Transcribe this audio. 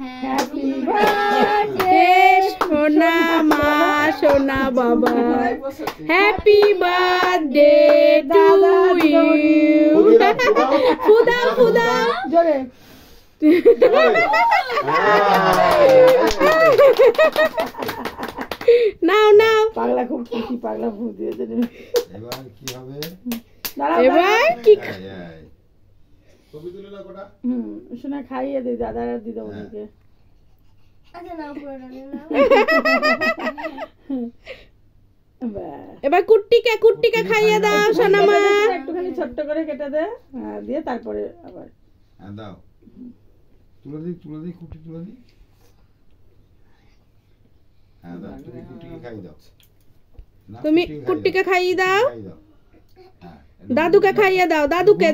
Happy সোনা মা সোনা বাবা হ্যাপি বার্থডে টু ইউ ফুদা ফুদা জোরে নাও নাও পাগলা খুব খুশি পাগলা ফুল দিয়েছে। এবার কি হবে? এবার কি এই, এই। ছবি তুলে না কটা। হুম শোনা খাইয়ে দিই দাদার আর দিদা ওদিকে এবার কুট্টিকে কুট্টিকে খাইয়ে দাও সোনা মা। একটুখানি ছোট্ট করে কেটে দে হ্যাঁ, দিয়ে তারপরে আবার। হ্যাঁ দাও। তুলে দিই তুলে দিই কুটি তুলে হ্যাঁ দাও তুমি কুটিকে খাই দাও। তুমি খাইয়ে কুট্টিকে খাইয়ে দাও। হ্যাঁ দাদুকে খাইয়ে দাও দাদুকে